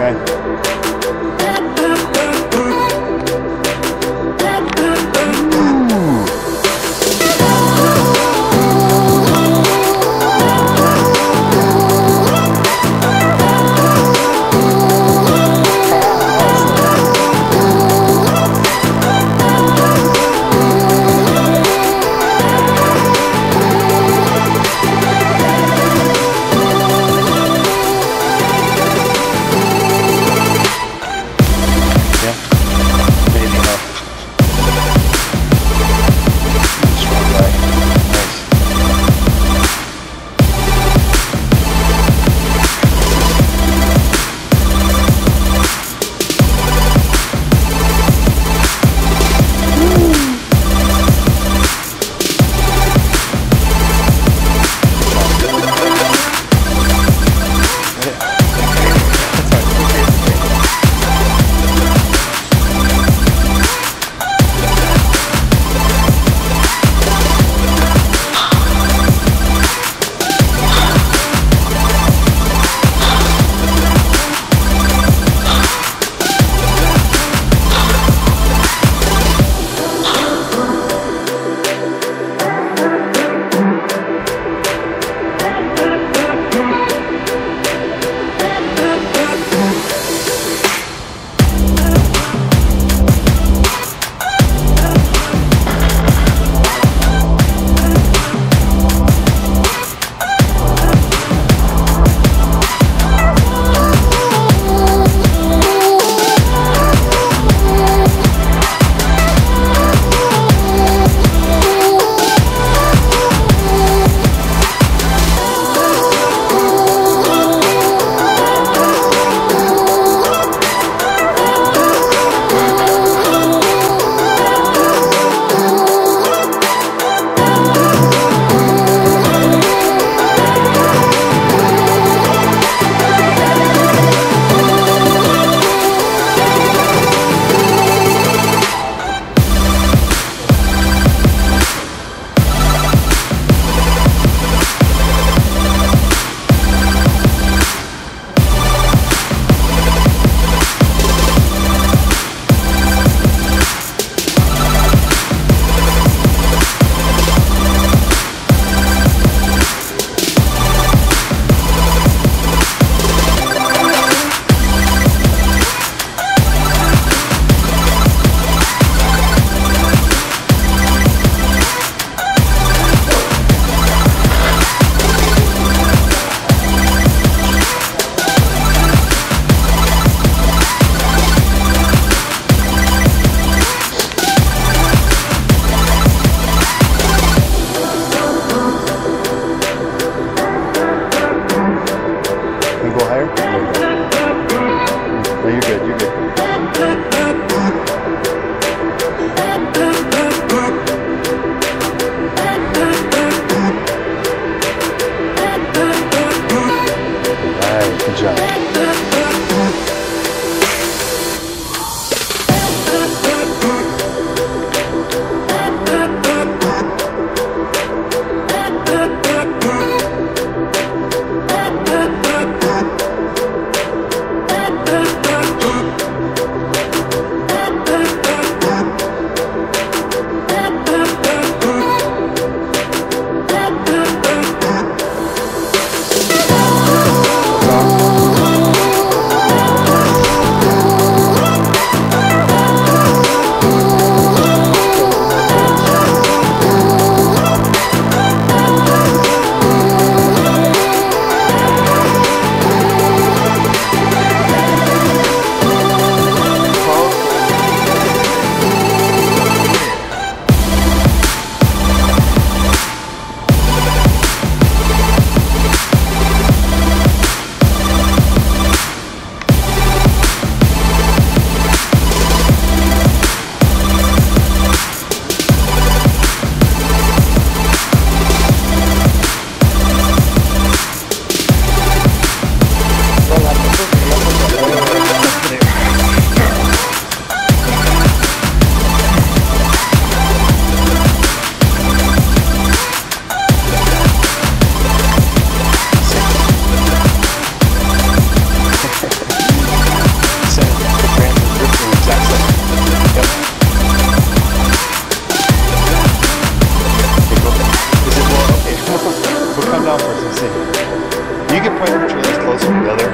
Thanks, you can probably put your legs closer together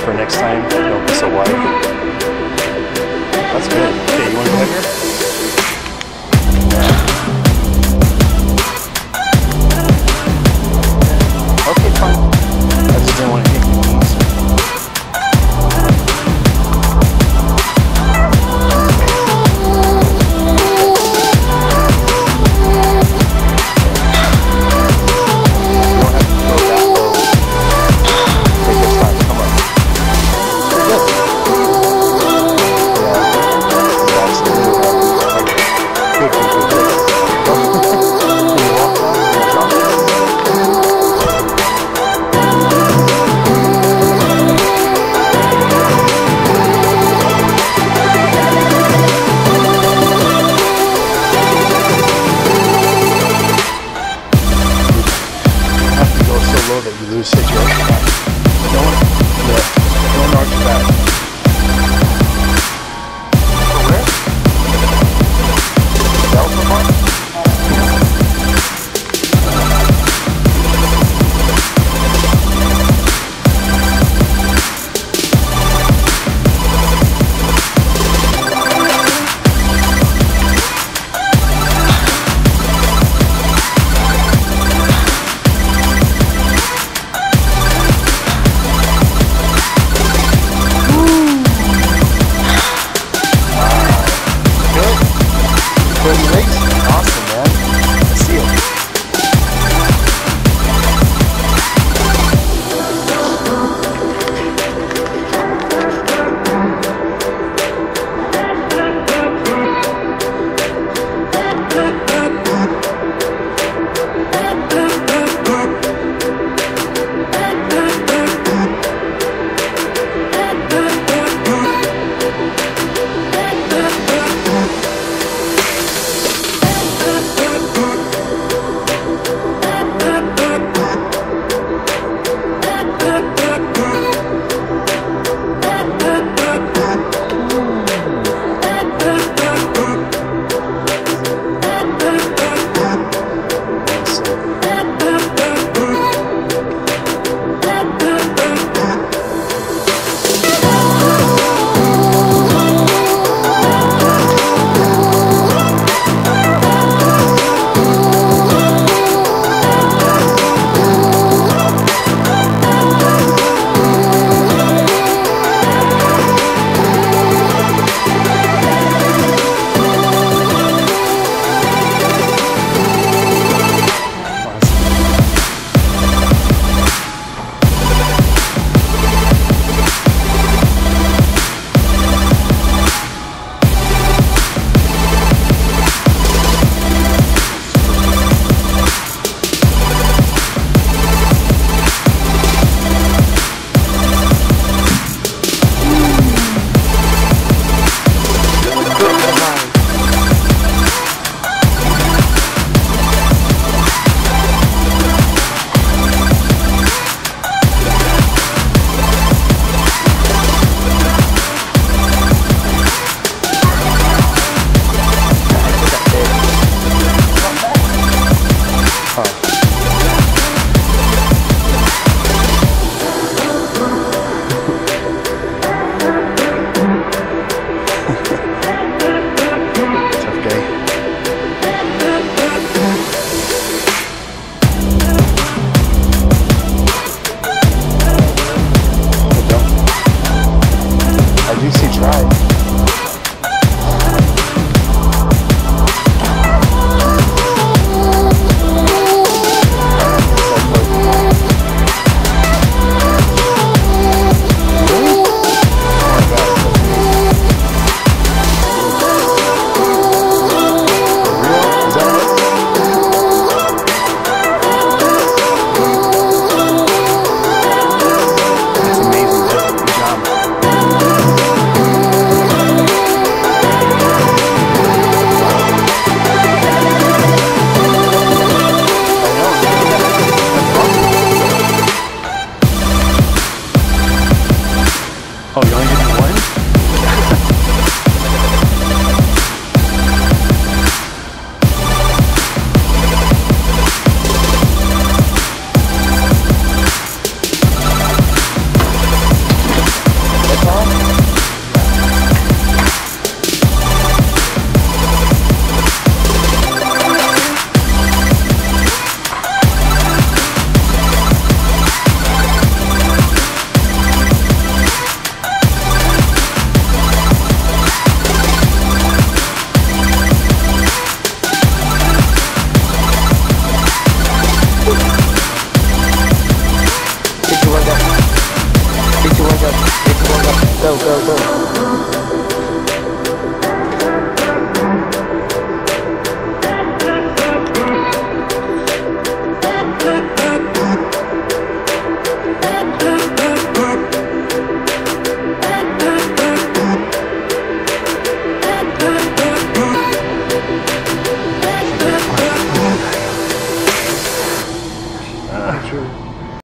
for next time. low that you lose situation. Don't, don't arch back.